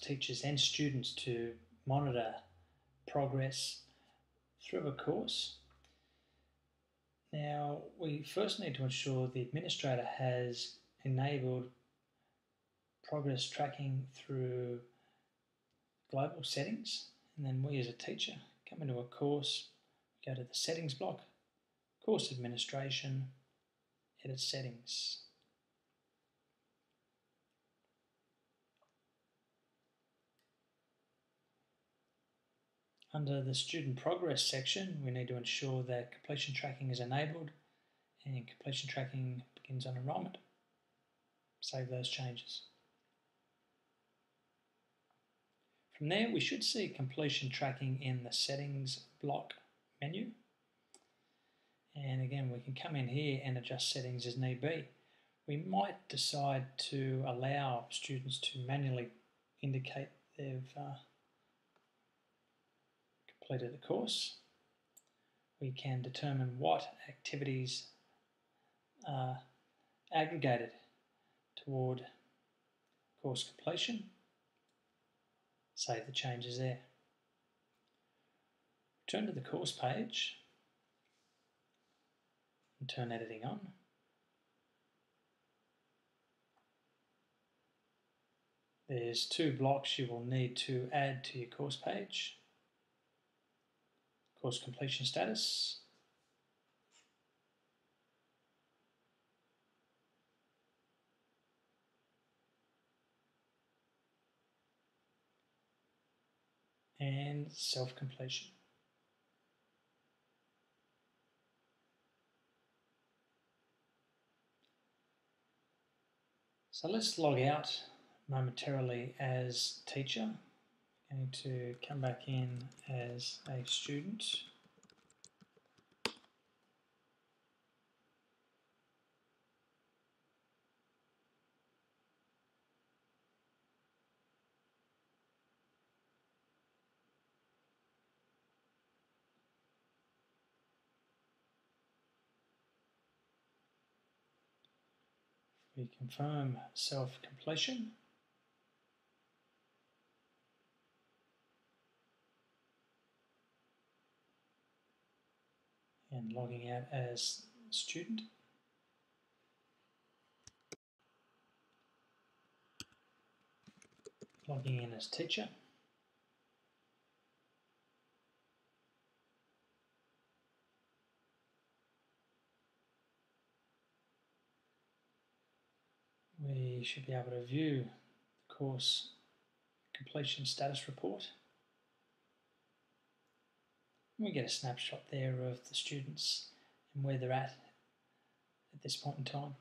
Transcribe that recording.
teachers and students to monitor progress through a course. Now, we first need to ensure the administrator has enabled progress tracking through global settings, and then we as a teacher come into a course, go to the settings block, course administration, edit settings. Under the student progress section, we need to ensure that completion tracking is enabled and completion tracking begins on enrolment. Save those changes. From there, we should see completion tracking in the settings block menu. And again, we can come in here and adjust settings as need be. We might decide to allow students to manually indicate they've uh, completed the course. We can determine what activities are aggregated toward course completion. Save the changes there. Return to the course page and turn editing on. There's two blocks you will need to add to your course page. Course completion status. And self-completion. So let's log out momentarily as teacher. Going to come back in as a student. We confirm self-completion. And logging out as student. Logging in as teacher. we should be able to view the course completion status report. We get a snapshot there of the students and where they're at at this point in time.